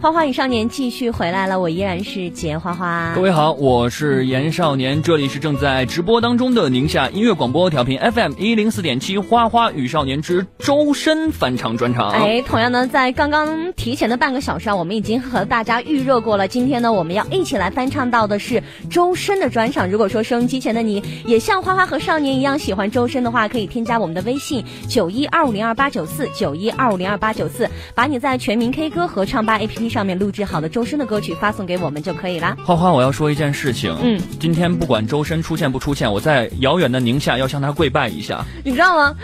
花花与少年继续回来了，我依然是杰花花。各位好，我是严少年，这里是正在直播当中的宁夏音乐广播调频 FM 一零四点七，花花与少年之周深翻唱专场。哎，同样呢，在刚刚提前的半个小时啊，我们已经和大家预热过了。今天呢，我们要一起来翻唱到的是周深的专场。如果说收音机前的你也像花花和少年一样喜欢周深的话，可以添加我们的微信九一二五零二八九四九一二五零二八九四，把你在全民 K 歌合唱吧 APP。上面录制好的周深的歌曲发送给我们就可以啦。花花，我要说一件事情。嗯，今天不管周深出现不出现，我在遥远的宁夏要向他跪拜一下。你知道吗？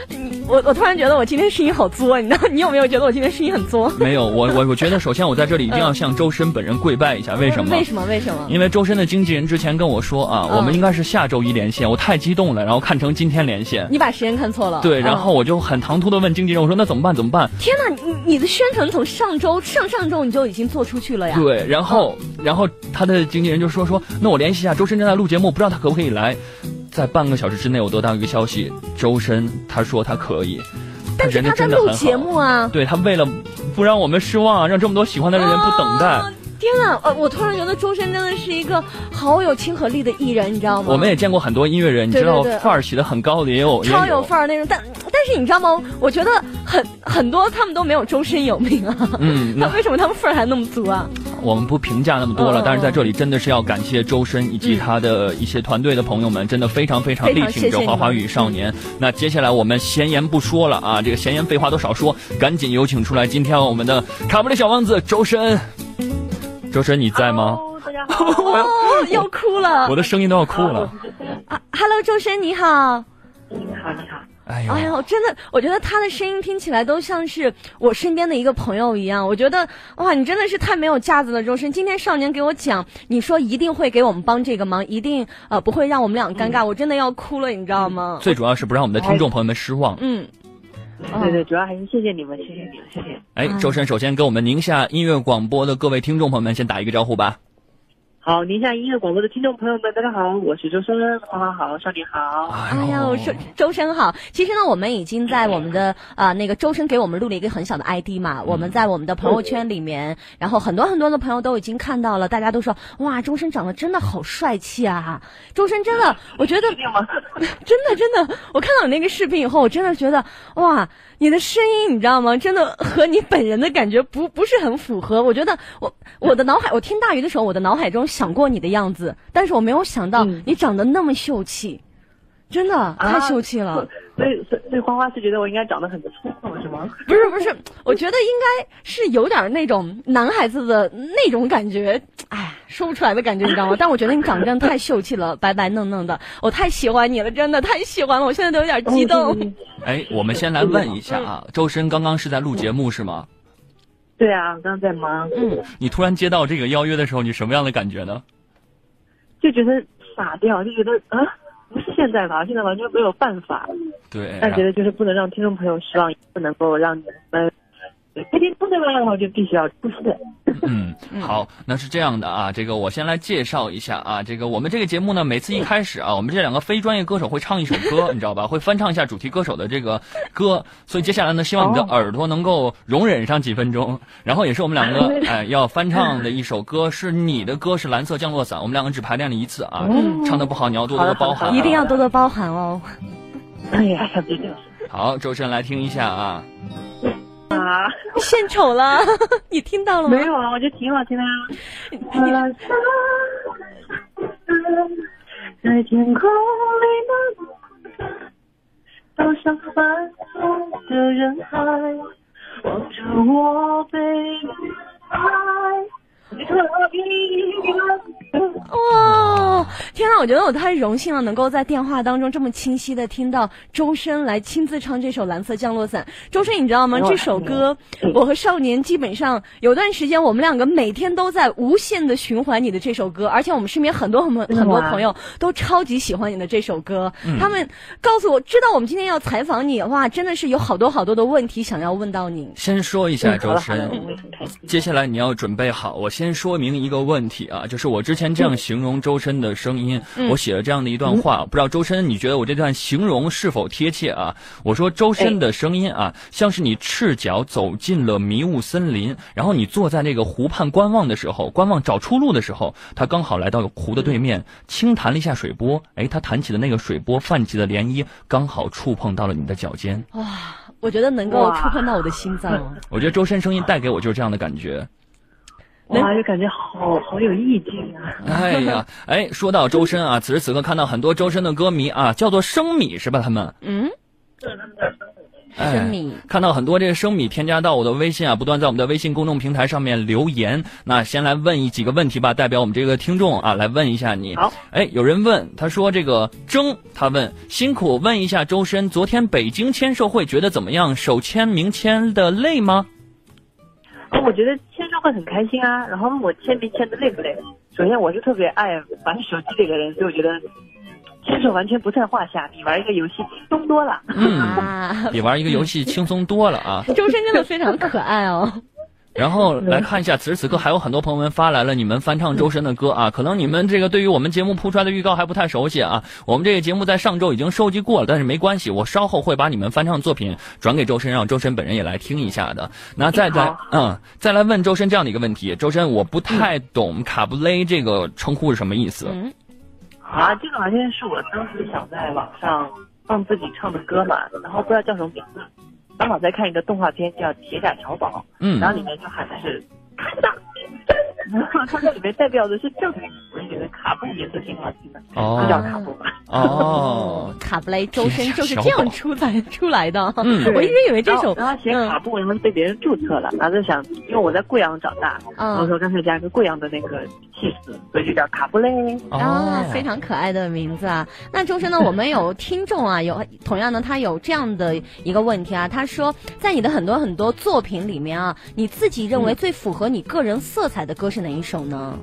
我我突然觉得我今天声音好作，你知道？你有没有觉得我今天声音很作？没有，我我我觉得首先我在这里一定要向周深本人跪拜一下。为什么？为什么？为什么？因为周深的经纪人之前跟我说啊，我们应该是下周一连线，我太激动了，然后看成今天连线。你把时间看错了。对，然后我就很唐突的问经纪人，我说那怎么办？怎么办？天哪，你你的宣传从上周上上周你就已经做出去了呀？对，然后，然后他的经纪人就说说，那我联系一下周深正在录节目，不知道他可不可以来。在半个小时之内，我得到一个消息，周深他说他可以，但是他在录节目啊。对他为了不让我们失望，让这么多喜欢他的人不等待。天啊，呃，我突然觉得周深真的是一个好有亲和力的艺人，你知道吗？我们也见过很多音乐人，你知道范儿起的很高的也有，超有范儿那种，但但是你知道吗？我觉得很很多他们都没有周深有名啊。嗯，那为什么他们范儿还那么足啊？我们不评价那么多了，但是在这里真的是要感谢周深以及他的一些团队的朋友们，真的非常非常力挺着《花花与少年》。那接下来我们闲言不说了啊，这个闲言废话都少说，赶紧有请出来今天我们的卡布里小王子周深。周深你在吗？大家好，哦，要哭了，我的声音都要哭了。啊，Hello，周深你好。你好，你好。哎呦，哎呦，真的，我觉得他的声音听起来都像是我身边的一个朋友一样。我觉得，哇，你真的是太没有架子了，周深。今天少年给我讲，你说一定会给我们帮这个忙，一定呃不会让我们俩尴尬，我真的要哭了，你知道吗？最主要是不让我们的听众朋友们失望。嗯，对对，主要还是谢谢你们，谢谢你们，谢谢。哎，周深，首先跟我们宁夏音乐广播的各位听众朋友们先打一个招呼吧。好，宁夏音乐广播的听众朋友们，大家好，我是周深，花花好，少年好。哎呦，周周深好。其实呢，我们已经在我们的啊那个周深给我们录了一个很小的 ID 嘛，我们在我们的朋友圈里面，然后很多很多的朋友都已经看到了，大家都说哇，周深长得真的好帅气啊！周深真的，我觉得 真的真的，我看到你那个视频以后，我真的觉得哇。你的声音你知道吗？真的和你本人的感觉不不是很符合。我觉得我我的脑海，我听大鱼的时候，我的脑海中想过你的样子，但是我没有想到你长得那么秀气，真的太秀气了。所以所以花花是觉得我应该长得很粗犷是吗？不是不是，我觉得应该是有点那种男孩子的那种感觉。哎。说不出来的感觉，你知道吗？但我觉得你长得真的太秀气了，白白嫩嫩的，我太喜欢你了，真的太喜欢了，我现在都有点激动。哎，我们先来问一下啊，周深刚刚是在录节目是吗？对啊，刚刚在忙。嗯，你突然接到这个邀约的时候，你什么样的感觉呢？就觉得傻掉，就觉得啊，不是现在吧？现在完全没有办法。对。但觉得就是不能让听众朋友失望，不能够让你们。天天出的话，我就必须要出的。嗯，好，那是这样的啊，这个我先来介绍一下啊，这个我们这个节目呢，每次一开始啊，我们这两个非专业歌手会唱一首歌，你知道吧？会翻唱一下主题歌手的这个歌，所以接下来呢，希望你的耳朵能够容忍上几分钟。然后也是我们两个 哎要翻唱的一首歌，是你的歌，是蓝色降落伞。我们两个只排练了一次啊，唱的不好你要多多包涵，一定要多多包涵哦。哎呀，好，周深来听一下啊。啊！献丑了，你听到了吗？没有啊，我觉得挺好听的。在天空里繁忙的人海，望着我被爱。哇，天呐！我觉得我太荣幸了，能够在电话当中这么清晰的听到周深来亲自唱这首《蓝色降落伞》。周深，你知道吗？这首歌，我和少年基本上有段时间，我们两个每天都在无限的循环你的这首歌，而且我们身边很多很多很多朋友都超级喜欢你的这首歌。他们告诉我，知道我们今天要采访你，哇，真的是有好多好多的问题想要问到你。先说一下周深，接下来你要准备好，我先说明一个问题啊，就是我之前这样形容周深的声音，嗯我写了这样的一段话，不知道周深你觉得我这段形容是否贴切啊？我说周深的声音啊，像是你赤脚走进了迷雾森林，然后你坐在那个湖畔观望的时候，观望找出路的时候，他刚好来到湖的对面，轻弹了一下水波，哎，他弹起的那个水波泛起的涟漪，刚好触碰到了你的脚尖。哇，我觉得能够触碰到我的心脏。我觉得周深声音带给我就是这样的感觉。哇，就感觉好好有意境啊！哎呀，哎，说到周深啊，此时此刻看到很多周深的歌迷啊，叫做生米是吧？他们嗯，哎生米看到很多这个生米添加到我的微信啊，不断在我们的微信公众平台上面留言。那先来问一几个问题吧，代表我们这个听众啊来问一下你。好，哎，有人问他说这个征，他问辛苦问一下周深，昨天北京签售会觉得怎么样？手签名签的累吗？哦，我觉得签售会很开心啊。然后问我签没签的累不累？首先我是特别爱玩手机的一个人，所以我觉得签售完全不在话下，比玩一个游戏轻松多了。嗯，啊，比玩一个游戏轻松多了啊。周深真的非常可爱哦。然后来看一下，此时此刻还有很多朋友们发来了你们翻唱周深的歌啊，可能你们这个对于我们节目铺出来的预告还不太熟悉啊。我们这个节目在上周已经收集过了，但是没关系，我稍后会把你们翻唱作品转给周深，让周深本人也来听一下的。那再来，嗯，再来问周深这样的一个问题，周深，我不太懂卡布雷这个称呼是什么意思？嗯，啊，这个好像是我当时想在网上放自己唱的歌嘛，然后不知道叫什么名字，刚好在看一个动画片叫《铁甲小宝》，嗯。然后里面就喊的是看到，然后它这里面代表的是正面，我就觉得卡布也是挺好听的，哦就叫卡布吧。哦，卡布雷周深就是这样出来出来的。嗯 我一直以为这首然后写卡布，然后被别人注册了，然后就想，因为我在贵阳长大，然后嗯说干脆加个贵阳的那个气势，所以就叫卡布雷。啊哦，，非常可爱的名字啊！那周深呢？我们有听众啊，有同样呢，他有这样的一个问题啊，他说，在你的很多很多作品里面啊，你自己认为最符合你个人色彩的歌是哪一首呢？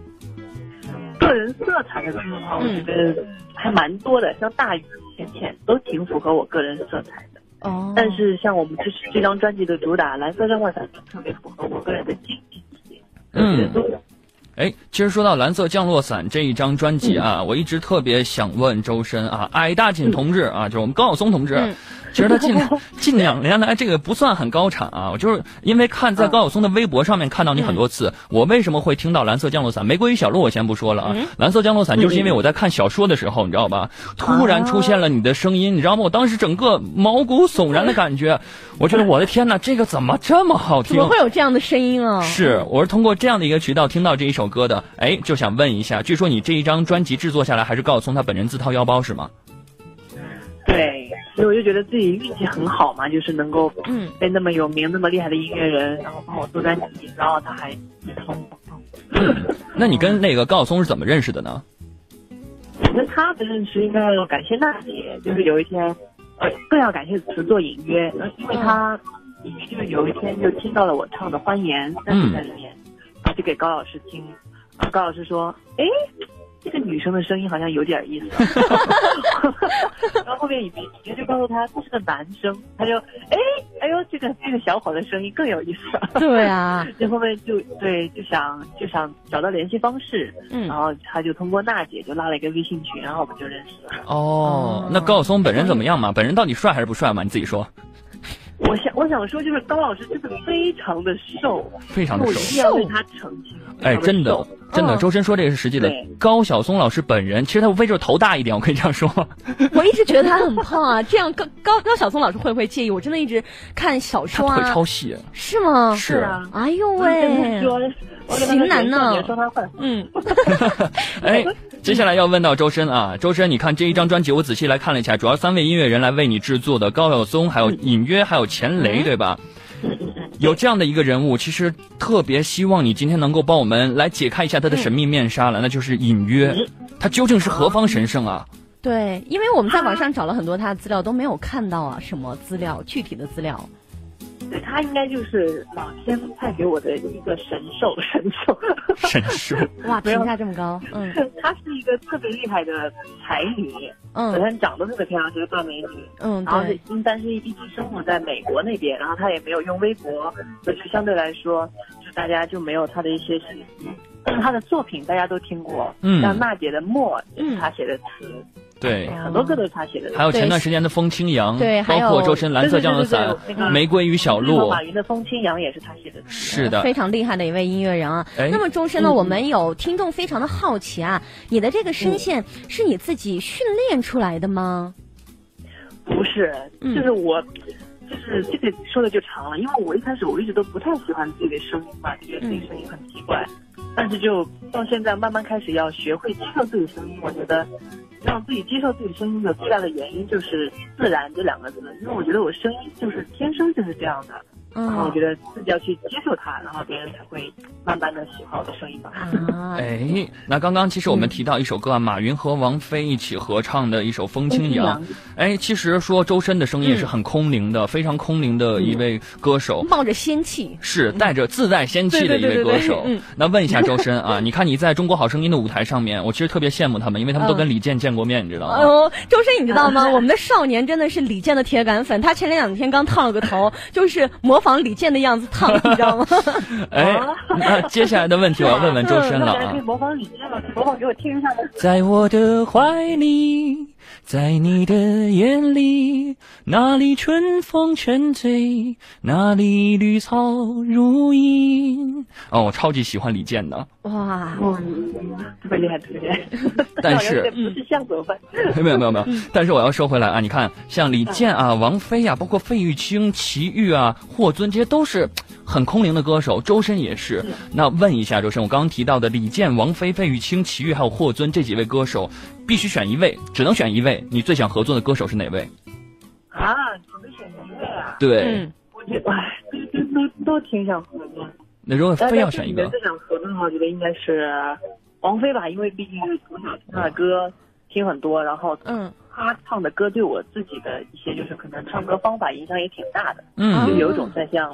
个人色彩的歌的话，我觉得还蛮多的，像大雨、浅浅都挺符合我个人色彩的。哦，但是像我们这这张专辑的主打《蓝色降落伞》就特别符合我个人的经济。嗯哎，其实说到《蓝色降落伞》这一张专辑啊，我一直特别想问周深啊，矮大紧同志啊，就是我们高晓松同志。嗯其实他近近两年来这个不算很高产啊，我就是因为看在高晓松的微博上面看到你很多次，我为什么会听到《蓝色降落伞》？玫瑰与小鹿我先不说了啊，嗯蓝色降落伞》就是因为我在看小说的时候，你知道吧？突然出现了你的声音，你知道吗？我当时整个毛骨悚然的感觉，我觉得我的天呐，这个怎么这么好听怎么？会有这样的声音啊？是，我是通过这样的一个渠道听到这一首歌的。哎，就想问一下，据说你这一张专辑制作下来，还是高晓松他本人自掏腰包是吗？对，所以我就觉得自己运气很好嘛，就是能够嗯被那么有名、那么厉害的音乐人，然后帮我做专辑，然后他还通。那你跟那个高晓松是怎么认识的呢？跟他的认识应该要感谢娜姐，就是有一天，呃，更要感谢词作隐约，呃因为他隐约就是有一天就听到了我唱的《欢颜》，但是在里面，然后就给高老师听，然后高老师说，哎。这个女生的声音好像有点意思，然后后面隐约隐约就告诉他这是个男生，他就哎哎呦这个这个小伙的声音更有意思，对啊，就后面就对就想就想找到联系方式，嗯然后他就通过娜姐就拉了一个微信群，然后我们就认识了。哦，那高晓松本人怎么样嘛？本人到底帅还是不帅嘛？你自己说。我想我想说，就是高老师真的非常的瘦，非常的瘦我一定要为他澄清。哎，真的瘦，真的，嗯周深说这个是实际的对。高晓松老师本人，其实他无非就是头大一点，我可以这样说。我一直觉得他很胖啊。这样高高高晓松老师会不会介意？我真的一直看小他腿说啊，超细，是吗？是啊，哎呦喂，型男呢说说他坏。嗯，哎，接下来要问到周深啊，周深，你看这一张专辑，我仔细来看了一下，主要三位音乐人来为你制作的，高晓松，还有隐约，还有钱雷，对吧？有这样的一个人物，其实特别希望你今天能够帮我们来解开一下他的神秘面纱了，那就是隐约，他究竟是何方神圣啊？对，因为我们在网上找了很多他的资料，都没有看到啊什么资料，具体的资料。对他应该就是老天派给我的一个神兽，神兽。神兽，哇，评价这么高，嗯 她是一个特别厉害的才女，嗯，本身长得特别漂亮，是个大美女。嗯，然后是，，但是一直生活在美国那边，然后她也没有用微博，所以就相对来说，就大家就没有她的一些信息。但是他的作品大家都听过，嗯像娜姐的《默》也嗯是他写的词，对，很多歌都是他写的。还有前段时间的《风清扬》，对还有包括周深《蓝色降落伞玫瑰与小还有鹿，马云的《风清扬》也是他写的。是的，非常厉害的一位音乐人啊。哎那么周深呢，嗯我们有听众非常的好奇啊，你的这个声线是你自己训练出来的吗？不是，嗯就是我，就是这个说的就长了，因为我一开始我一直都不太喜欢自己的声音嘛，觉得自己声音很奇怪，但是就到现在慢慢开始要学会接受自己声音，我觉得让自己接受自己声音的最大的原因就是“自然”这两个字，因为我觉得我声音就是天生就是这样的，然后我嗯觉得自己要去接受它，然后别人才会慢慢的喜欢我的声音吧。啊，哎，那刚刚其实我们提到一首歌啊，马云和王菲一起合唱的一首《风清扬》。哎，其实说周深的声音也是很空灵的，非常空灵的一位歌手。冒着仙气。是带着自带仙气的一位歌手嗯。那问一下周深啊，你看你在中国好声音的舞台上面，我其实特别羡慕他们，因为他们都跟李健见过面，你知道吗？哎呦，周深，你知道吗？我们的少年真的是李健的铁杆粉，他前两天刚烫了个头，就是模仿李健的样子烫，你知道吗？哎，那接下来的问题我要问问周深了啊那大家可以。模仿李健了，模仿给我听一下吗？在我的怀里，在你的眼里，哪里春风沉醉，哪里绿草如茵。哦，我超级喜欢李健的，哇，哇，特别厉害，特别厉害。但是 不是像怎么办？没有没有没有，但是我要说回来啊，你看像李健啊、王菲啊，包括费玉清、齐豫啊、霍尊，这些都是很空灵的歌手，周深也是。那问一下周深，我刚刚提到的李健、王菲、费玉清、齐豫还有霍尊这几位歌手，必须选一位，只能选一位，你最想合作的歌手是哪位？啊，准备选一位啊？对，嗯，我觉得，哎，都都都挺想合作。那如果非要选一个最想合作的话，我觉得应该是王菲吧，因为毕竟从小听她的歌听很多，然后嗯她唱的歌对我自己的一些就是可能唱歌方法影响也挺大的，嗯就有一种在向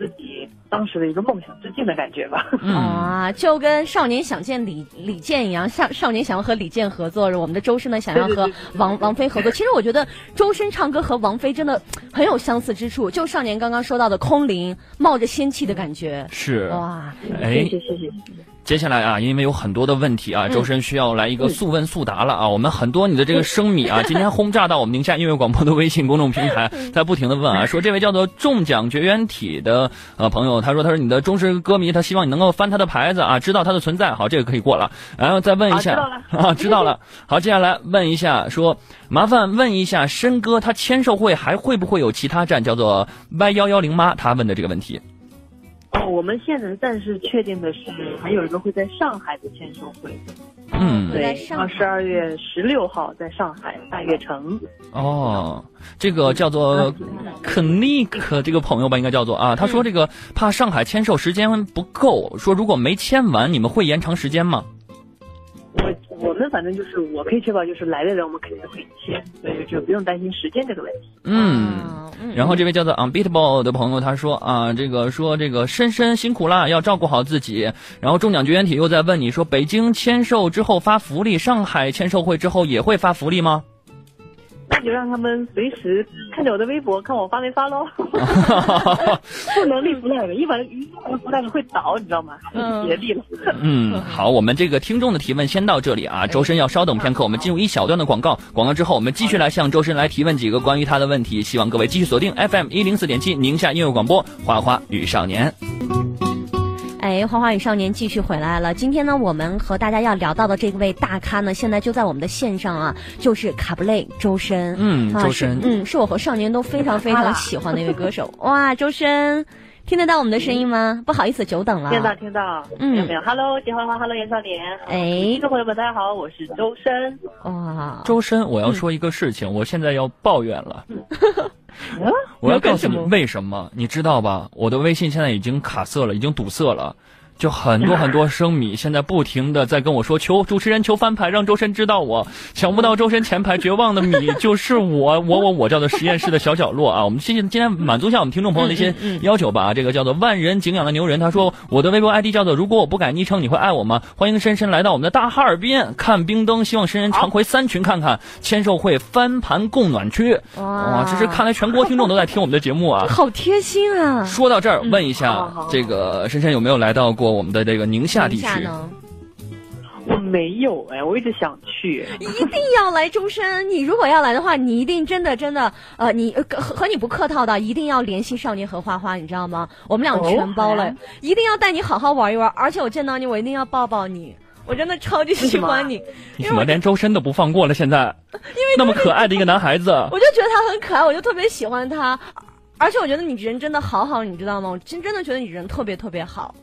自己当时的一个梦想致敬的感觉吧。嗯，啊，就跟少年想见李李健一样，少少年想要和李健合作，我们的周深呢想要和对对对王王菲合作。其实我觉得周深唱歌和王菲真的很有相似之处，就少年刚刚说到的空灵，冒着仙气的感觉。是。哇，哎谢，谢谢谢谢谢。接下来啊，因为有很多的问题啊，周深需要来一个速问速答了啊。我们很多你的这个生米啊，今天轰炸到我们宁夏音乐广播的微信公众平台，在不停的问啊，说这位叫做中奖绝缘体的呃朋友，他说他说你的忠实歌迷，他希望你能够翻他的牌子啊，知道他的存在。好，这个可以过了。然后再问一下知道了啊，知道了。好，接下来问一下，说麻烦问一下申哥，他签售会还会不会有其他站叫做 Y 幺幺零八？他问的这个问题。哦，我们现在暂时确定的是，还有一个会在上海的签售会，嗯对，在上十二月十六号在上海大悦城。哦，这个叫做 Knick 这个朋友吧，应该叫做啊。他说这个怕上海签售时间不够，说如果没签完，你们会延长时间吗？我我们反正就是我可以确保，就是来的人我们肯定会签，所以就不用担心时间这个问题。嗯，然后这位叫做 Unbeatable 的朋友他说啊，这个说这个深深辛苦啦，要照顾好自己。然后中奖绝缘体又在问你说，北京签售之后发福利，上海签售会之后也会发福利吗？那就让他们随时看着我的微博，看我发没发喽。不能立 flag，一般一般 flag 会倒，你知道吗？嗯别立了。嗯，好，我们这个听众的提问先到这里啊。周深要稍等片刻，我们进入一小段的广告。广告之后，我们继续来向周深来提问几个关于他的问题。希望各位继续锁定 FM 一零四点七宁夏音乐广播《花花与少年》。哎，花花与少年继续回来了。今天呢，我们和大家要聊到的这位大咖呢，现在就在我们的线上啊，就是卡布雷周深。啊嗯周深嗯，是我和少年都非常非常喜欢的一位歌手。哇，周深，听得到我们的声音吗？不好意思，久等了。听到听到，嗯有没有？Hello，结花花，Hello，严少年。哎听众朋友们，大家好，我是周深。哇，周深，我要说一个事情，我现在要抱怨了。嗯，我要告诉你为什么，你知道吧？我的微信现在已经卡色了，已经堵塞了。就很多很多生米现在不停的在跟我说求主持人求翻牌，让周深知道我。想不到周深前排绝望的米就是我，我我我叫做实验室的小角落啊。我们谢谢今天满足一下我们听众朋友的一些要求吧。这个叫做万人敬仰的牛人，他说我的微博 ID 叫做如果我不改昵称，你会爱我吗？欢迎深深来到我们的大哈尔滨看冰灯，希望深深常回三群看看签售会翻盘供暖区。哇，这是看来全国听众都在听我们的节目啊。好贴心啊！说到这儿，问一下这个深深有没有来到过过我们的这个宁夏地区？呢？我没有哎，我一直想去。一定要来舟山！你如果要来的话，你一定真的真的呃，你呃和和你不客套的，一定要联系少年和花花，你知道吗？我们俩全包了，哦一定要带你好好玩一玩，而且我见到你，我一定要抱抱你。我真的超级喜欢你，你怎么连周深都不放过了？现在，那么可爱的一个男孩子，我就觉得他很可爱，我就特别喜欢他，而且我觉得你人真的好好，你知道吗？我真真的觉得你人特别特别好。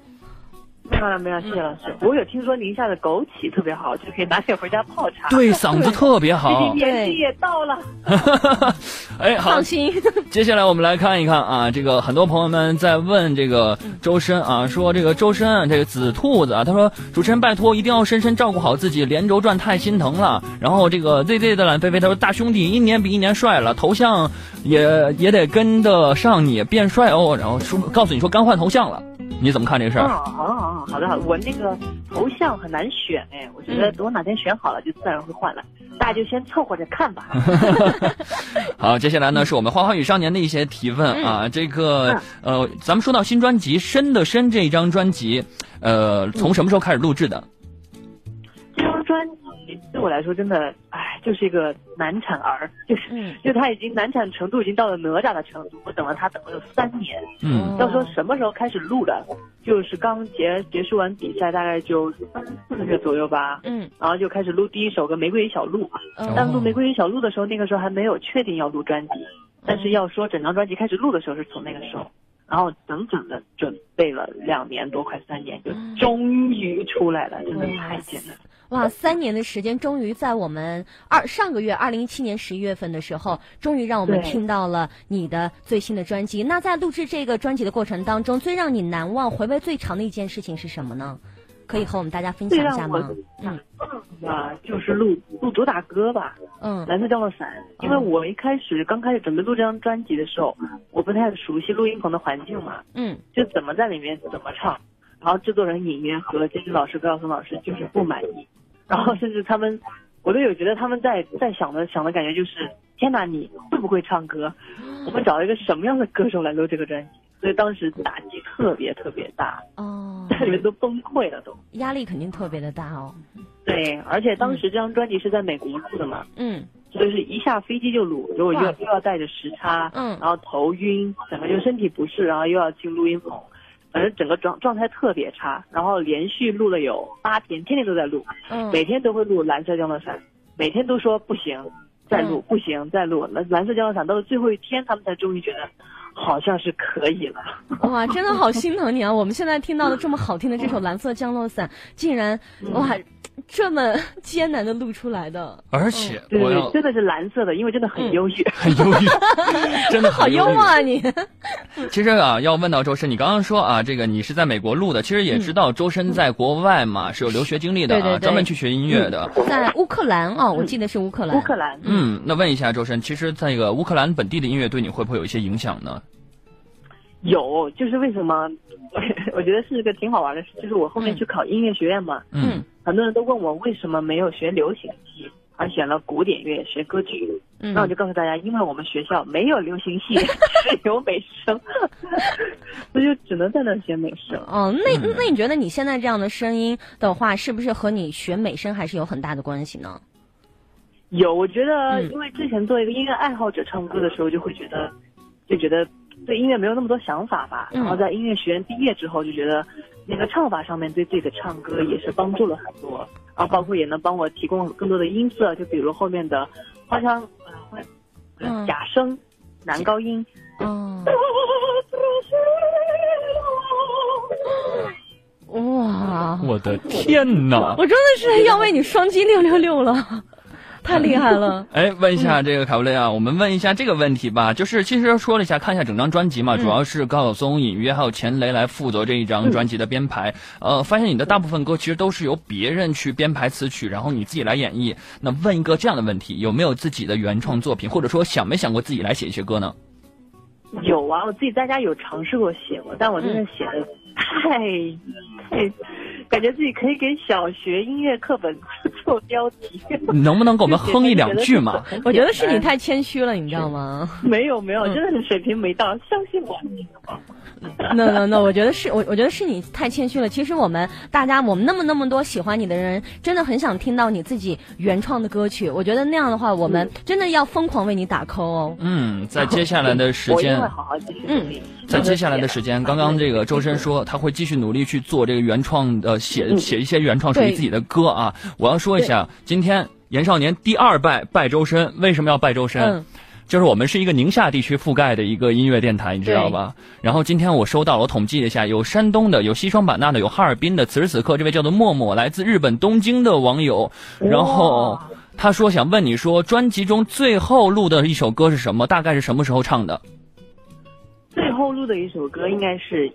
没有了，没有，谢谢老师。我有听说宁夏的枸杞特别好，就可以拿点回家泡茶。对，嗓子特别毕好竟。年纪也到了。哎，好放，心，接下来我们来看一看啊，这个很多朋友们在问这个周深啊，说这个周深这个紫兔子啊，他说主持人拜托一定要深深照顾好自己，连轴转太心疼了。然后这个 Z Z 的懒飞飞他说大兄弟一年比一年帅了，头像也也得跟得上你变帅哦。然后说告诉你说刚换头像了，你怎么看这个事嗯，儿？好好好好的好的，我那个头像很难选哎，我觉得等我哪天选好了，就自然会换了。大家就先凑合着看吧。好，接下来呢是我们花花与少年的一些提问啊。这个呃，咱们说到新专辑《深的深》这一张专辑，呃，从什么时候开始录制的？这张专辑对我来说真的，哎，就是一个难产儿，就是，嗯就他已经难产程度已经到了哪吒的程度，我等了他等了有三年。嗯要说什么时候开始录的，就是刚结结束完比赛，大概就三四个月左右吧，嗯然后就开始录第一首歌《玫瑰与小鹿》。嗯但录《玫瑰与小鹿》的时候，那个时候还没有确定要录专辑，但是要说整张专辑开始录的时候是从那个时候，然后整整的准备了两年多，快三年，就终于出来了，真的太艰难了。哇，三年的时间，终于在我们二上个月二零一七年十一月份的时候，终于让我们听到了你的最新的专辑。那在录制这个专辑的过程当中，最让你难忘、回味最长的一件事情是什么呢？可以和我们大家分享一下吗？嗯啊，就是录录主打歌吧，嗯蓝色降落伞。因为我一开始刚开始准备录这张专辑的时候，我不太熟悉录音棚的环境嘛，嗯就怎么在里面怎么唱，然后制作人尹约和监制老师高晓松老师就是不满意，然后甚至他们，我都有觉得他们在在想的想的感觉就是，天哪，你会不会唱歌？我们找一个什么样的歌手来录这个专辑？所以当时打击特别特别大，哦，在里面都崩溃了都。压力肯定特别的大哦。对，而且当时这张专辑是在美国录的嘛，嗯。所以是一下飞机就录，如果又又要带着时差，嗯。然后头晕，整个就身体不适，然后又要进录音棚，反正整个状状态特别差，然后连续录了有八天，天天都在录，嗯。每天都会录蓝色降落伞，每天都说不行，再录、嗯不行再录，蓝蓝色降落伞到了最后一天，他们才终于觉得好像是可以了。哇，真的好心疼你啊！我们现在听到的这么好听的这首《蓝色降落伞》，竟然哇这么艰难的录出来的，而且我真的是蓝色的，因为真的很嗯忧郁。很忧郁，真的好幽默。啊你！其实啊，要问到周深，你刚刚说啊，这个你是在美国录的，其实也知道周深在国外嘛是有留学经历的啊，专门去学音乐的。在乌克兰啊、我记得是乌克兰。乌克兰，嗯，那问一下周深，其实在这个乌克兰本地的音乐对你会不会有一些影响呢？有，就是为什么？我觉得是个挺好玩的事，就是我后面去考音乐学院嘛，嗯很多人都问我为什么没有学流行系，而选了古典乐学歌剧。嗯那我就告诉大家，因为我们学校没有流行系，只有美声，所以就只能在那学美声。哦，那那你觉得你现在这样的声音的话，是不是和你学美声还是有很大的关系呢？有，我觉得，嗯因为之前做一个音乐爱好者唱歌的时候，就会觉得，就觉得对音乐没有那么多想法吧。嗯然后在音乐学院毕业之后，就觉得那个唱法上面对自己的唱歌也是帮助了很多，然后包括也能帮我提供更多的音色，就比如后面的花腔、呃假声、男高音。哦，哇，我的天哪！我真的是要为你双击六六六了，太厉害了。哎，问一下这个卡布雷啊，我们问一下这个问题吧，就是其实说了一下，看一下整张专辑嘛，嗯主要是高晓松、隐约还有钱雷来负责这一张专辑的编排。呃，发现你的大部分歌其实都是由别人去编排词曲，然后你自己来演绎。那问一个这样的问题，有没有自己的原创作品，或者说想没想过自己来写一些歌呢？有啊，我自己在家有尝试过写过，但我真的写的太、太，感觉自己可以给小学音乐课本做标题。你能不能给我们哼一两句嘛？我觉得是你太谦虚了，你知道吗？没有没有，真的是水平没到，相信我。那那那，我觉得是我，我觉得是你太谦虚了。其实我们大家，我们那么那么多喜欢你的人，真的很想听到你自己原创的歌曲。我觉得那样的话，我们真的要疯狂为你打 call 哦。嗯，在接下来的时我一间定会好好努力。在接下来的时间，刚刚这个周深说他会继续努力去做这个原创的写嗯写一些原创属于自己的歌啊。我要说一下，今天严少年第二拜拜周深，为什么要拜周深？嗯就是我们是一个宁夏地区覆盖的一个音乐电台，你知道吧？然后今天我收到了，我统计了一下，有山东的，有西双版纳的，有哈尔滨的。此时此刻，这位叫做默默，来自日本东京的网友，然后他说想问你说，专辑中最后录的一首歌是什么？大概是什么时候唱的？最后录的一首歌应该是《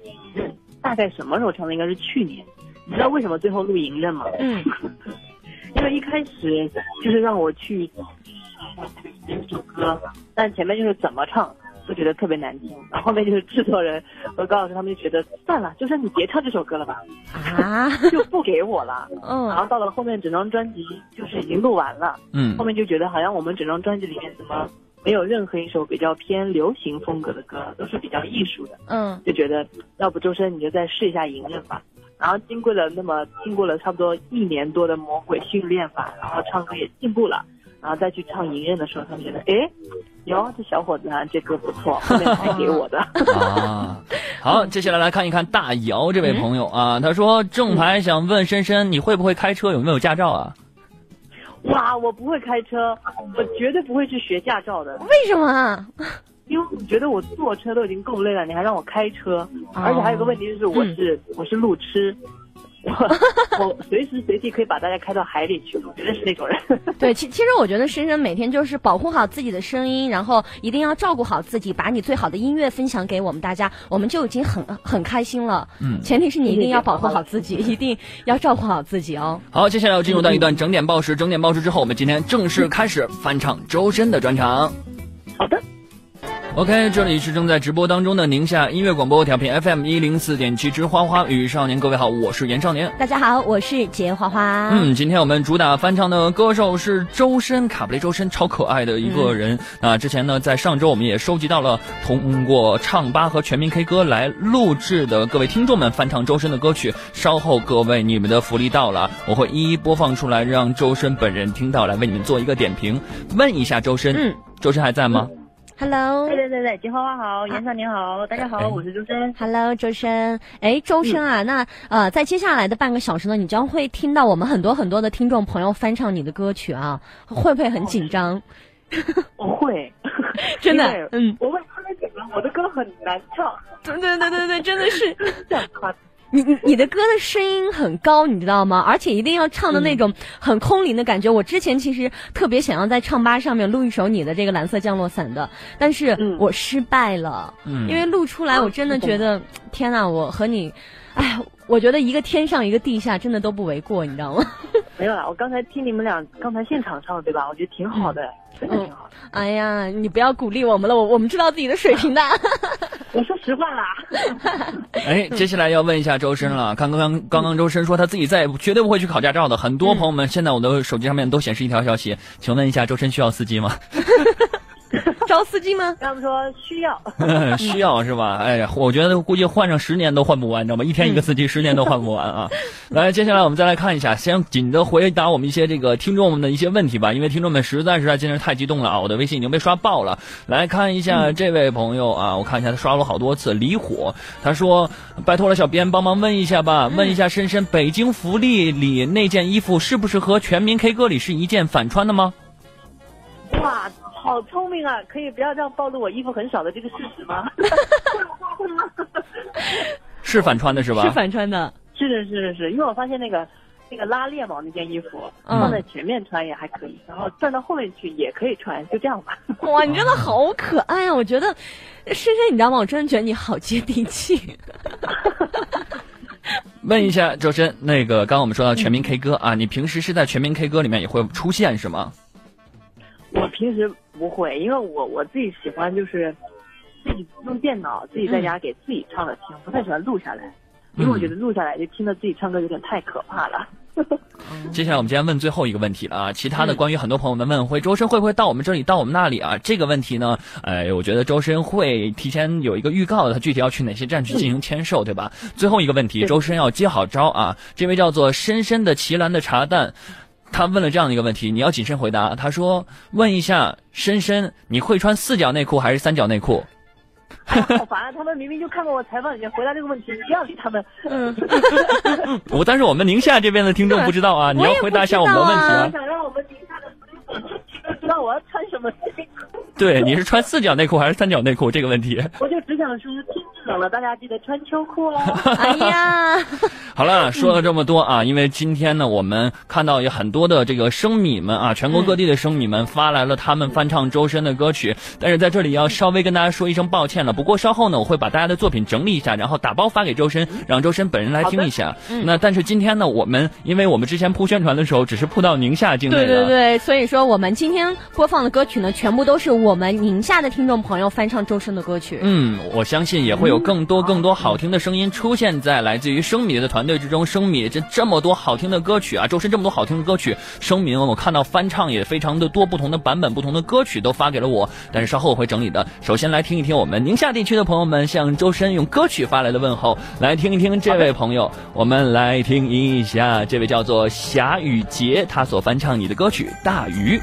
大概什么时候唱的？应该是去年。你知道为什么最后录《隐忍》吗？嗯，因为一开始就是让我去这首歌，但前面就是怎么唱都觉得特别难听，然后后面就是制作人和高老师他们就觉得算了，就说你别唱这首歌了吧，啊，就不给我了。然嗯后到了后面整张专辑就是已经录完了，嗯后面就觉得好像我们整张专辑里面怎么没有任何一首比较偏流行风格的歌，都是比较艺术的，嗯就觉得要不周深你就再试一下隐忍吧。然后经过了那么经过了差不多一年多的魔鬼训练吧，然后唱歌也进步了，然后再去唱隐忍的时候，他们觉得哎，哟这小伙子啊这歌不错，后面才给我的。啊，好，接下来来看一看大姚这位朋友啊，他说正牌想问深深，你会不会开车？有没有驾照啊？哇，我不会开车，我绝对不会去学驾照的。为什么啊？因为我觉得我坐车都已经够累了，你还让我开车，哦而且还有个问题就是我是、我是路痴，我我随时随地可以把大家开到海里去，我绝对是那种人。对，其其实我觉得深深每天就是保护好自己的声音，然后一定要照顾好自己，把你最好的音乐分享给我们大家，我们就已经很很开心了。嗯前提是你一定要保护好自己，一定要照顾好自己哦。好，接下来要进入到一段整点报时，整点报时之后，我们今天正式开始翻唱周深的专场。好的，OK，这里是正在直播当中的宁夏音乐广播调频 FM 一零四点七之花花与少年，各位好，我是严少年。大家好，我是杰花花。嗯，今天我们主打翻唱的歌手是周深，卡布雷周深，超可爱的一个人。那、之前呢，在上周我们也收集到了通过唱吧和全民 K 歌来录制的各位听众们翻唱周深的歌曲。稍后各位你们的福利到了，我会一一播放出来，让周深本人听到，来为你们做一个点评。问一下周深，嗯周深还在吗？，Hello。对对对对，金花花好，严少您好，大家好，我是周深。Hello，周深。哎，周深啊，那呃，在接下来的半个小时呢，你将会听到我们很多很多的听众朋友翻唱你的歌曲啊，会不会很紧张？我会，真的嗯，我会特别紧张，我的歌很难唱，对对对对对，真的是。你你你的歌的声音很高，你知道吗？而且一定要唱的那种很空灵的感觉。我之前其实特别想要在唱吧上面录一首你的这个蓝色降落伞的，但是嗯我失败了，嗯因为录出来我真的觉得，天呐，我和你，哎，我觉得一个天上一个地下，真的都不为过，你知道吗？没有啦，我刚才听你们俩刚才现场唱的对吧？我觉得挺好的，真的挺好的。哎呀，你不要鼓励我们了，我我们知道自己的水平的。我说实话啦，哎，接下来要问一下周深了。刚刚刚刚周深说他自己再也绝对不会去考驾照的。很多朋友们现在我的手机上面都显示一条消息，请问一下周深需要司机吗？招司机吗？他们说需要。需要是吧？哎呀，我觉得估计换上十年都换不完，你知道吗？一天一个司机，十年都换不完啊！来，接下来我们再来看一下，先紧着回答我们一些这个听众们的一些问题吧，因为听众们实在是在今天太激动了啊！我的微信已经被刷爆了。来看一下这位朋友啊，我看一下他刷了好多次，李火，他说拜托了小编帮忙问一下吧，问一下深深，北京福利里那件衣服是不是和全民 K 歌里是一件反穿的吗？哇，好聪明啊！可以不要这样暴露我衣服很少的这个事实吗？是反穿的是吧？是反穿的。是的，是的，是，因为我发现那个那个拉链毛那件衣服、嗯放在前面穿也还可以，然后转到后面去也可以穿，就这样吧。哇，你真的好可爱啊！我觉得，深深，你知道吗？我真的觉得你好接地气。问一下周深，那个刚刚我们说到全民 K 歌啊，你平时是在全民 K 歌里面也会出现是吗？我平时不会，因为我我自己喜欢就是自己用电脑自己在家给自己唱着听，不太喜欢录下来，因为我觉得录下来就听着自己唱歌有点太可怕了。接下来我们今天问最后一个问题了啊！其他的嗯关于很多朋友们问会周深会不会到我们这里到我们那里啊？这个问题呢，哎，我觉得周深会提前有一个预告的，他具体要去哪些站去进行签售，对吧？最后一个问题，周深要接好招啊！这位叫做深深的奇兰的茶蛋。他问了这样的一个问题，你要谨慎回答。他说：“问一下深深，你会穿四角内裤还是三角内裤？”好烦啊！他们明明就看过我采访里面回答这个问题，你不要理他们。嗯，我但是我们宁夏这边的听众不知道啊，你要回答一下我们的问题啊我。想让我们宁夏的知道我要穿什么内裤，对，你是穿四角内裤还是三角内裤这个问题？我就只想说，冷了，大家记得穿秋裤哦。哎呀，好了，说了这么多啊，因为今天呢，我们看到有很多的这个生米们啊，全国各地的生米们发来了他们翻唱周深的歌曲，但是在这里要稍微跟大家说一声抱歉了。不过稍后呢，我会把大家的作品整理一下，然后打包发给周深，让周深本人来听一下。那但是今天呢，我们因为我们之前铺宣传的时候，只是铺到宁夏境内对。对对，所以说我们今天播放的歌曲呢，全部都是我们宁夏的听众朋友翻唱周深的歌曲。嗯，我相信也会有更多更多好听的声音出现在来自于生米的团队之中。生米这这么多好听的歌曲啊，周深这么多好听的歌曲，生米我看到翻唱也非常的多，不同的版本、不同的歌曲都发给了我。但是稍后我会整理的。首先来听一听我们宁夏地区的朋友们向周深用歌曲发来的问候，来听一听这位朋友，我们来听一下这位叫做霞雨杰他所翻唱你的歌曲《大鱼》。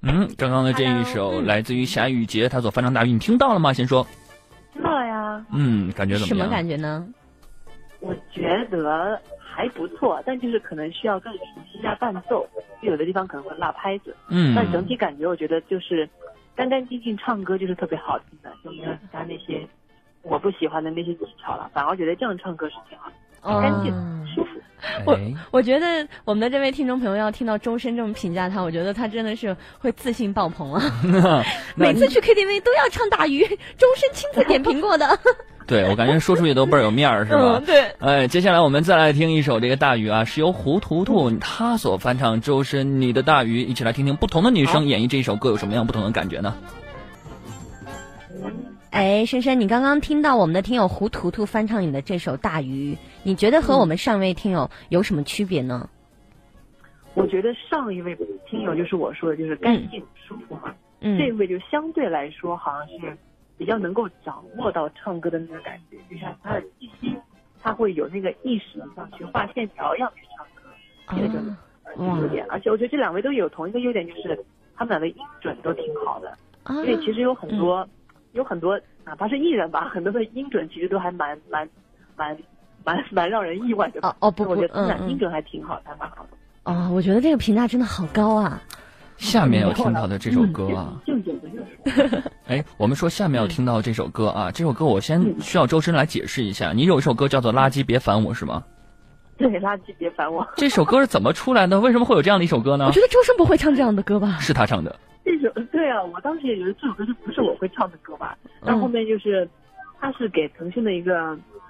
嗯，刚刚的这一首来自于霞雨杰他所翻唱《大鱼》，你听到了吗？先说。知道呀，嗯，感觉怎么什么？感觉呢？我觉得还不错，但就是可能需要更熟悉一下伴奏，有的地方可能会落拍子。嗯，但整体感觉，我觉得就是干干净净唱歌就是特别好听的，就没有其他那些我不喜欢的那些技巧了，反而觉得这样唱歌是挺好的，干净嗯舒服。我哎，我觉得我们的这位听众朋友要听到周深这么评价他，我觉得他真的是会自信爆棚啊！每次去 KTV 都要唱大鱼，周深亲自点评过的。对我感觉说出去都倍儿有面儿，是吧嗯，？对。哎，接下来我们再来听一首这个《大鱼》啊，是由胡图图他所翻唱周深《你的大鱼》，一起来听听不同的女生演绎这首歌有什么样不同的感觉呢？哎，深深，你刚刚听到我们的听友胡图图翻唱你的这首《大鱼》，你觉得和我们上一位听友有什么区别呢？我觉得上一位听友就是我说的，就是干净舒服嘛。嗯这一嗯位就相对来说好像是比较能够掌握到唱歌的那个感觉，就像他的气息，他会有那个意识上去画线条一样去唱歌，这个就点。而且我觉得这两位都有同一个优点，就是他们俩的音准都挺好的。啊因为其实有很多，有很多哪怕是艺人吧，很多的音准其实都还蛮蛮蛮蛮蛮让人意外的。哦哦不不我觉得音准还挺好，还蛮好的。哦，我觉得这个评价真的好高啊！下面要听到的这首歌啊，就有的就是 哎，我们说下面要听到这首歌啊，这首歌我先需要周深来解释一下。你有一首歌叫做《垃圾别烦我》是吗？对垃圾别烦我。这首歌是怎么出来的？为什么会有这样的一首歌呢我？觉得周深不会唱这样的歌吧？是他唱的。这首对啊，我当时也觉得这首歌就不是我会唱的歌吧。但后后面就是，他是给腾讯的一个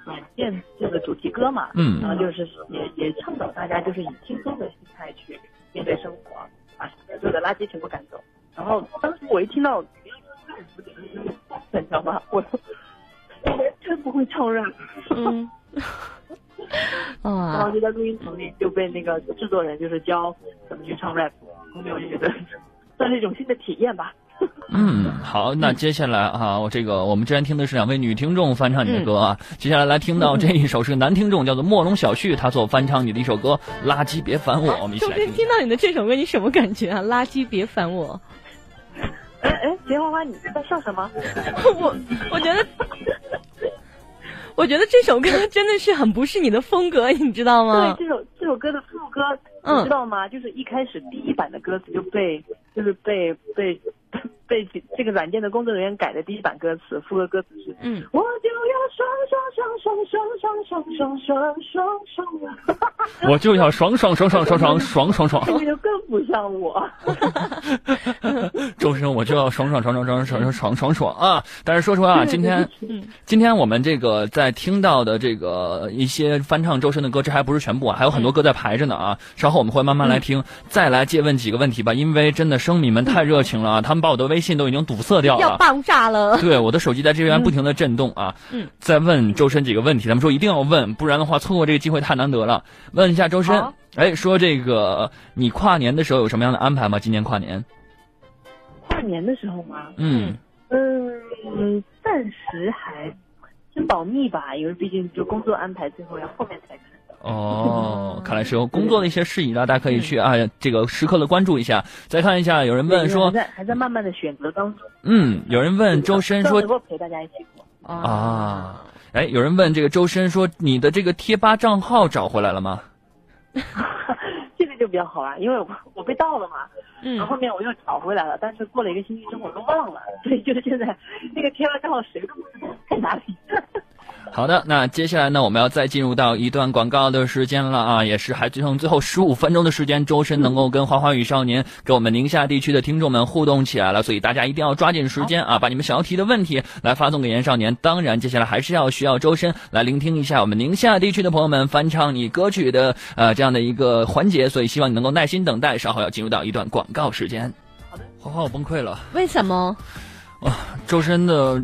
软件这个主题歌嘛，嗯然后就是也也倡导大家就是以轻松的心态去面对生活，把所有的垃圾全部赶走。然后当时我一听到，你知道吗？我都我完全不会唱 rap，嗯，然后，就在录音棚里就被那个制作人就是教怎么去唱 rap，后面我就觉得 算是一种新的体验吧。嗯，好，那接下来啊，我这个我们之前听的是两位女听众翻唱你的歌啊，接下来来听到这一首是个男听众，叫做莫龙小旭，他所翻唱你的一首歌《垃圾别烦我》，我们一起来听深。听到你的这首歌，你什么感觉啊？垃圾别烦我！哎 哎，杰花花，你在笑什么？我我觉得，我觉得这首歌真的是很不是你的风格，你知道吗对，？这首这首歌的副歌，嗯你知道吗？就是一开始第一版的歌词就被就是被被 被这个软件的工作人员改的第一版歌词，副歌歌词是嗯，我就要爽爽爽爽爽爽爽爽爽爽爽，我就要爽爽爽爽爽爽爽爽爽。这个就更不像我。周深，我就要爽爽爽爽爽爽爽爽爽啊！但是说实话，今天今天我们这个在听到的这个一些翻唱周深的歌，这还不是全部啊，还有很多歌在排着呢啊！稍后我们会慢慢来听，再来借问几个问题吧，因为真的声迷们太热情了啊，他们把我的微信都已经堵塞掉了，要爆炸了。对，我的手机在这边不停的震动啊。嗯，在问周深几个问题，他们说一定要问，不然的话错过这个机会太难得了。问一下周深，哎，说这个你跨年的时候有什么样的安排吗？今年跨年？跨年的时候吗？嗯嗯，暂时还先保密吧，因为毕竟就工作安排，最后要后面才看。哦，看来是有工作的一些事宜了，大家可以去啊，这个时刻的关注一下。再看一下，有人问说，还在还在慢慢的选择当中。嗯，有人问周深说，能够陪大家一起过啊。哎，有人问这个周深说，你的这个贴吧账号找回来了吗？这个就比较好玩，因为我我被盗了嘛，嗯，然后后面我又找回来了，但是过了一个星期之后我都忘了，所以就是现在那个贴吧账号谁都不知道在哪里。好的，那接下来呢，我们要再进入到一段广告的时间了啊，也是还剩最后十五分钟的时间，周深能够跟花花与少年给我们宁夏地区的听众们互动起来了，所以大家一定要抓紧时间啊，把你们想要提的问题来发送给严少年。当然，接下来还是要需要周深来聆听一下我们宁夏地区的朋友们翻唱你歌曲的呃这样的一个环节，所以希望你能够耐心等待，稍后要进入到一段广告时间。好的，花花我崩溃了，为什么？哇，周深的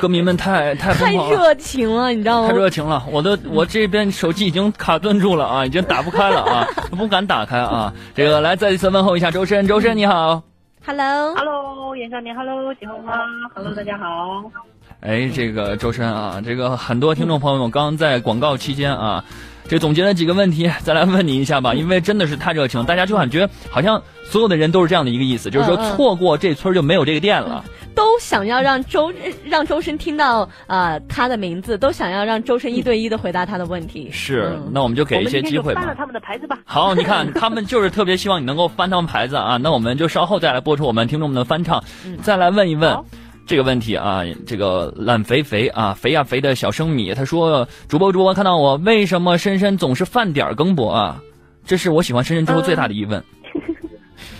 歌迷们太 太太热情了，你知道吗？太热情了，我的我这边手机已经卡顿住了啊，已经打不开了啊，不敢打开啊。这个来再一次问候一下周深，周深你好，Hello，Hello，严少年，Hello，喜欢吗？Hello，大家好。哎，这个周深啊，这个很多听众朋友们刚刚在广告期间啊，这总结了几个问题，再来问你一下吧，因为真的是太热情，大家就感觉好像所有的人都是这样的一个意思，就是说错过这村就没有这个店了。都想要让周让周深听到啊他的名字，都想要让周深一对一的回答他的问题。是，那我们就给一些机会吧。翻了他们的牌子吧。好，你看他们就是特别希望你能够翻他们牌子啊。那我们就稍后再来播出我们听众们的翻唱，再来问一问这个问题啊。这个懒肥肥啊，肥呀肥的小生米，他说：“主播主播看到我，为什么深深总是饭点更播啊？”这是我喜欢深深之后最大的疑问。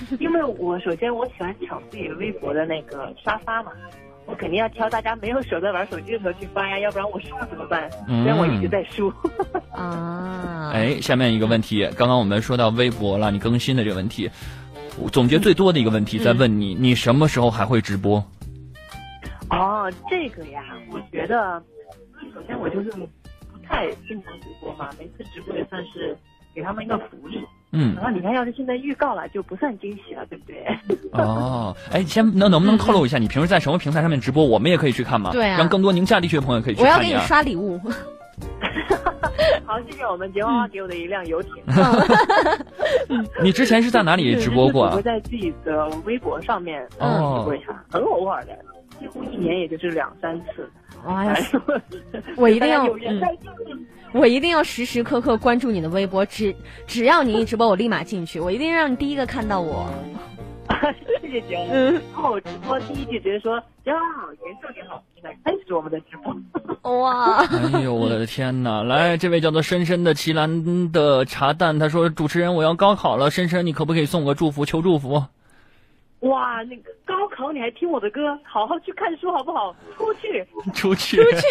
因为我首先我喜欢抢自己的微博的那个沙发嘛，我肯定要挑大家没有手在玩手机的时候去发呀，要不然我输怎么办？虽然我一直在输。啊。哎，下面一个问题，刚刚我们说到微博了，你更新的这个问题，总结最多的一个问题在问你，你什么时候还会直播？哦，这个呀，我觉得，首先我就是不太经常直播嘛，每次直播也算是给他们一个福利。嗯，然后你看，要是现在预告了，就不算惊喜了，对不对？哦，哎，先能能不能透露一下，你平时在什么平台上面直播？我们也可以去看嘛？对啊，让更多宁夏地区的朋友可以去看我要给你刷礼物。好，谢谢我们杰娃娃给我的一辆游艇。你之前是在哪里直播过？我在自己的微博上面直播一下，很偶尔的，几乎一年也就是两三次。哎呀，我一定要。我一定要时时刻刻关注你的微博，只只要你一直播，我立马进去，我一定让你第一个看到我。谢谢姐。嗯，然后我直播第一句直接说：“家好，严少年好，现在开始我们的直播。”哇！哎呦，我的天哪！来，这位叫做深深的奇兰的茶蛋，他说：“主持人，我要高考了，深深，你可不可以送我个祝福？求祝福。”哇，那个高考你还听我的歌？好好去看书好不好？出去，出去，出去。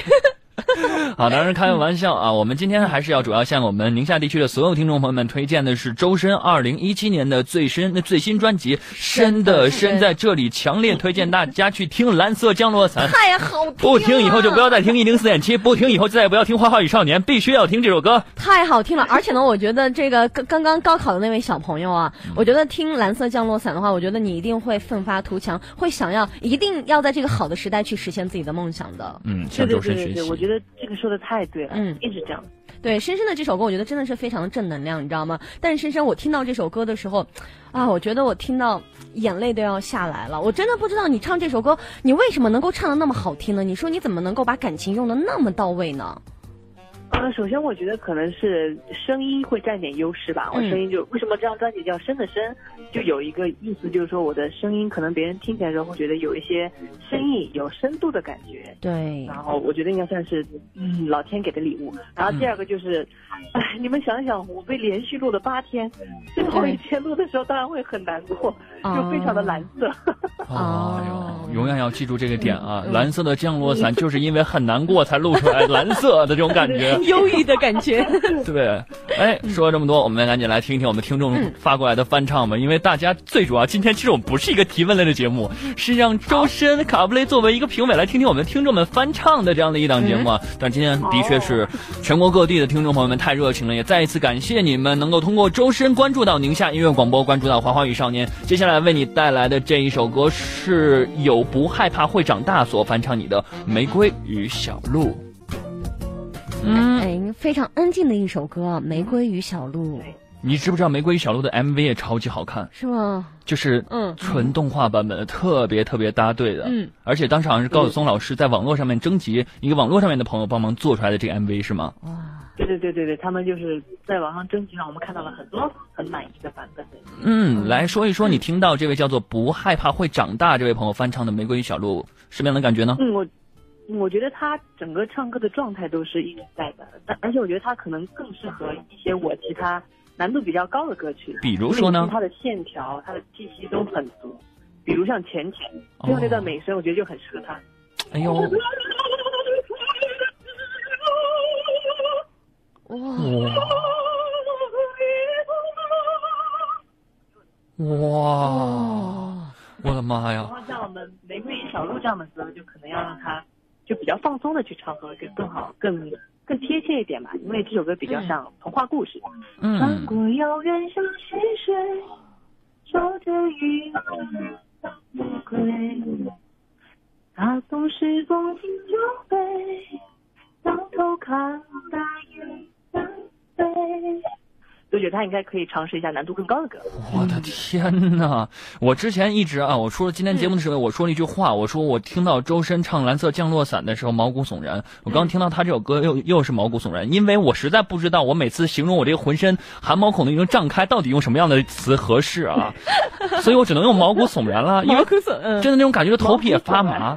好，当然开个玩笑啊！我们今天还是要主要向我们宁夏地区的所有听众朋友们推荐的是周深二零一七年的最深的最新专辑《深的深》，在这里强烈推荐大家去听《蓝色降落伞》，太好听！不听以后就不要再听一零四点七，不听以后就再也不要听《花花与少年》，必须要听这首歌，太好听了！而且呢，我觉得这个刚刚刚高考的那位小朋友啊，我觉得听《蓝色降落伞》的话，我觉得你一定会奋发图强，会想要一定要在这个好的时代去实现自己的梦想的。嗯，向周深学习。我觉得这个说的。太对了，嗯，一直这样。对深深的这首歌，我觉得真的是非常的正能量，你知道吗？但是深深，我听到这首歌的时候，啊，我觉得我听到眼泪都要下来了。我真的不知道你唱这首歌，你为什么能够唱的那么好听呢？你说你怎么能够把感情用的那么到位呢？呃，首先我觉得可能是声音会占点优势吧。我嗯声音就为什么这张专辑叫《声的声》，就有一个意思，就是说我的声音可能别人听起来的时候会觉得有一些深意、有深度的感觉。对然后我觉得应该算是嗯老天给的礼物。然后第二个就是，哎、你们想想，我被连续录了八天，最后一天录的时候当然会很难过，就非常的蓝色。哦哦，永远要记住这个点啊！嗯蓝色的降落伞就是因为很难过才露出来蓝色的这种感觉。忧郁的感觉。对，哎，说了这么多，我们赶紧来听听我们听众发过来的翻唱吧。因为大家最主要，今天其实我们不是一个提问类的节目，是让周深、卡布雷作为一个评委来听听我们听众们翻唱的这样的一档节目啊。但今天的确是全国各地的听众朋友们太热情了，也再一次感谢你们能够通过周深关注到宁夏音乐广播，关注到花花与少年。接下来为你带来的这一首歌是有不害怕会长大所翻唱你的《玫瑰与小鹿》。嗯，哎，非常安静的一首歌，《玫瑰与小鹿》，你知不知道《玫瑰与小鹿》的 MV 也超级好看？是吗？就是嗯纯动画版本的，特别特别搭对的。嗯，而且当时好像是高晓松老师在网络上面征集一个网络上面的朋友帮忙做出来的这个 MV 是吗？哇，对对对对对，他们就是在网上征集上，我们看到了很多很满意的版本。嗯，来说一说你听到这位叫做不害怕会长大这位朋友翻唱的《玫瑰与小鹿》什么样的感觉呢？嗯，我我觉得他整个唱歌的状态都是一直在的，但而且我觉得他可能更适合一些我其他难度比较高的歌曲，比如说呢他的线条、他的气息都很足，比如像《浅浅》，最后那段美声，我觉得就很适合他。哎呦，哇。哇，哦，我的妈呀！然后像我们《玫瑰与小鹿》这样的歌，就可能要让他就比较放松的去唱，歌，就更好、更更贴切一点吧。因为这首歌比较像童话故事。穿嗯，过遥远小溪水，守着一个玫瑰，它总是风轻就飞，仰头看大雁觉得他应该可以尝试一下难度更高的歌。我的天呐！我之前一直啊，我说今天节目的时候，我说了一句话，我说我听到周深唱《蓝色降落伞》的时候毛骨悚然。我刚听到他这首歌又又是毛骨悚然，因为我实在不知道我每次形容我这个浑身汗毛孔都已经胀开，到底用什么样的词合适啊？所以我只能用毛骨悚然了，因为真的那种感觉，头皮也发麻，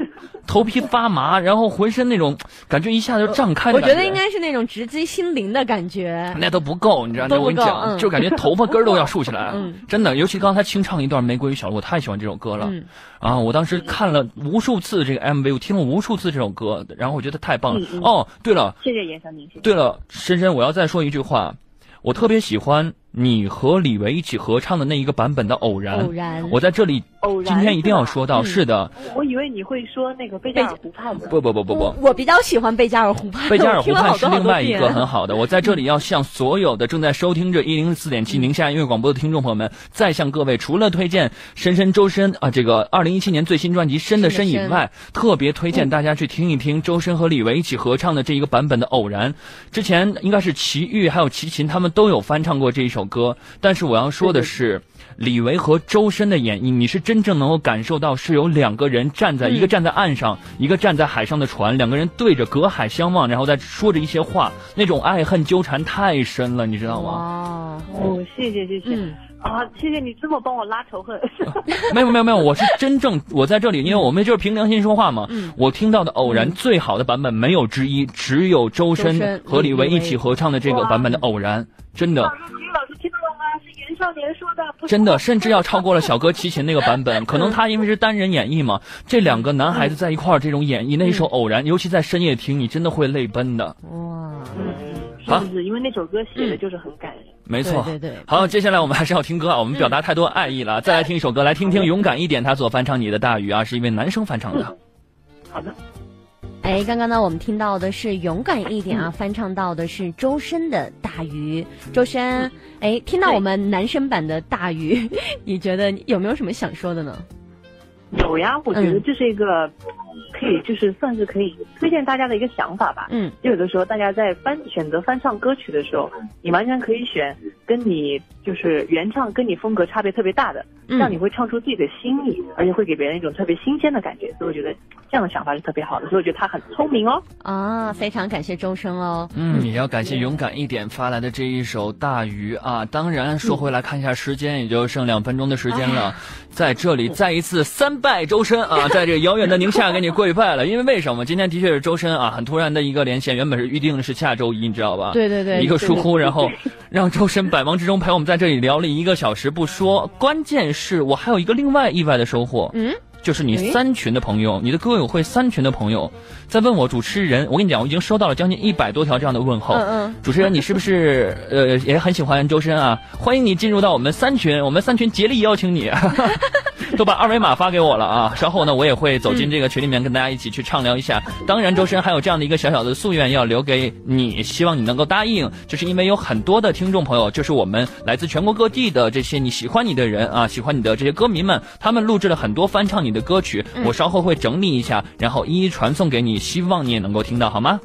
头皮发麻，然后浑身那种感觉一下就胀开我觉得应该是那种直击心灵的感觉。那都不够，你知道吗？都不够我跟你讲，嗯就感觉头发根儿都要竖起来。嗯真的，尤其刚才清唱一段《玫瑰与小鹿》，我太喜欢这首歌了。嗯啊，我当时看了无数次这个 MV，我听了无数次这首歌，然后我觉得太棒了。哦，对了，谢谢严小明，谢谢。对了，深深，我要再说一句话，我特别喜欢你和李维一起合唱的那一个版本的《偶然》。偶然我在这里偶然今天一定要说到，嗯是的，我以为你会说那个贝加尔湖畔的。不不不不不我。比较喜欢贝加尔湖畔，贝加尔湖畔是另外一个很好的。我在这里要向所有的正在收听着一零四点七宁夏音乐广播的听众朋友们，再向各位除了推荐深深周深啊这个二零一七年最新专辑《深的深》以外，特别推荐大家去听一听周深和李维一起合唱的这一个版本的《偶然》。之前应该是齐豫还有齐秦他们都有翻唱过这一首歌，但是我要说的是。李维和周深的演绎，你是真正能够感受到是有两个人站在、嗯一个站在岸上，一个站在海上的船，两个人对着隔海相望，然后再说着一些话，那种爱恨纠缠太深了，你知道吗？哇，哦，谢谢谢谢。嗯啊，谢谢你这么帮我拉仇恨。没有没有没有，我是真正我在这里，因为我们就是凭良心说话嘛。嗯我听到的偶然最好的版本没有之一，只有周深和李维一起合唱的这个版本的偶然，真的。少年说的，不是真的，甚至要超过了小哥齐秦那个版本。可能他 因为是单人演绎嘛，这两个男孩子在一块儿这种演绎那一首《偶然》，尤其在深夜听，你真的会泪奔的。哇，嗯，好是是是，因为那首歌写的就是很感人。没错，对对对好，接下来我们还是要听歌啊，我们表达太多爱意了，再来听一首歌，来听听勇敢一点，他所翻唱你的大雨啊，是一位男生翻唱的。好的，哎，刚刚呢，我们听到的是《勇敢一点》嗯啊，翻唱到的是周深的《大鱼》。周深，哎，听到我们男生版的《大鱼》，你觉得有没有什么想说的呢？有呀，我觉得嗯这是一个可以，就是算是可以推荐大家的一个想法吧。嗯就有的时候大家在翻选择翻唱歌曲的时候，你完全可以选跟你就是原唱跟你风格差别特别大的，这样你会唱出自己的心意，而且会给别人一种特别新鲜的感觉。所以我觉得这样的想法是特别好的，所以我觉得他很聪明哦。啊，非常感谢周生哦。嗯，也要感谢勇敢一点发来的这一首《大鱼》啊。当然，说回来看一下时间，也就剩两分钟的时间了，在这里再一次三拜周深啊，在这个遥远的宁夏给你跪拜了。因为为什么？今天的确是周深啊，很突然的一个连线，原本是预定的是下周一，你知道吧？对对对一个疏忽，然后 让周深百忙之中陪我们在这里聊了一个小时不说，关键是我还有一个另外意外的收获。嗯。就是你三群的朋友，你的歌友会三群的朋友，在问我主持人，我跟你讲，我已经收到了将近一百多条这样的问候。嗯嗯主持人，你是不是呃也很喜欢周深啊？欢迎你进入到我们三群，我们三群竭力邀请你，都把二维码发给我了啊！稍后呢，我也会走进这个群里面跟大家一起去畅聊一下。当然，周深还有这样的一个小小的夙愿要留给你，希望你能够答应，就是因为有很多的听众朋友，就是我们来自全国各地的这些你喜欢你的人啊，喜欢你的这些歌迷们，他们录制了很多翻唱你的歌曲，我稍后会整理一下，然后一一传送给你，希望你也能够听到，好吗？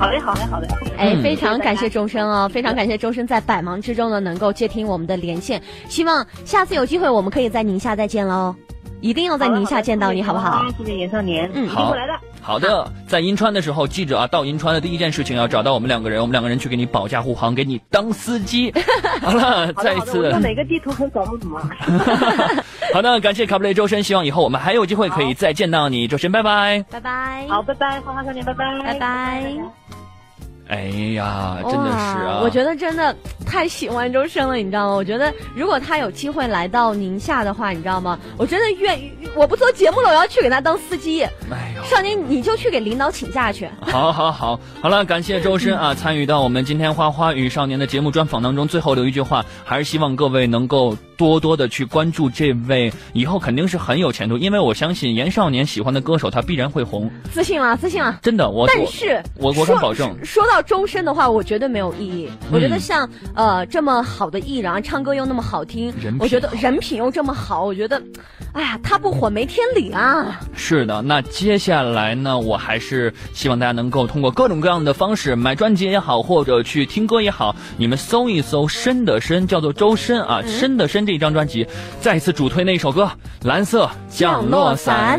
好嘞，好嘞，好嘞。哎，嗯非常感谢周深哦，非常感谢周深在百忙之中呢能够接听我们的连线，希望下次有机会我们可以在宁夏再见喽，一定要在宁夏见到你，好不好？？谢谢严少年，嗯一定会来的。好的，在银川的时候，记着啊，到银川的第一件事情要找到我们两个人，我们两个人去给你保驾护航，给你当司机。好了，再一次哪个地图可以找到什么。好的，感谢卡布雷周深，希望以后我们还有机会可以再见到你，周深，拜拜。拜拜，好，拜拜，花花少年，拜拜，拜拜。哎呀，真的是啊，我觉得真的太喜欢周深了，你知道吗？我觉得如果他有机会来到宁夏的话，你知道吗？我真的愿意，我不做节目了，我要去给他当司机。哎呦。少年，你就去给领导请假去。好好好，好了，感谢周深啊，参与到我们今天《花花与少年》的节目专访当中。最后留一句话，还是希望各位能够多多的去关注这位，以后肯定是很有前途，因为我相信严少年喜欢的歌手，他必然会红，自信了，自信了。真的，我但是我我我敢保证，说到周深的话，我绝对没有异议。我觉得嗯像呃这么好的艺人啊，唱歌又那么好听人品，我觉得人品又这么好，我觉得，哎呀，他不火没天理啊！是的，那接下来呢，我还是希望大家能够通过各种各样的方式买专辑也好，或者去听歌也好，你们搜一搜“深的深”，叫做周深啊，深的深这张专辑，再次主推那一首歌《蓝色降落伞》。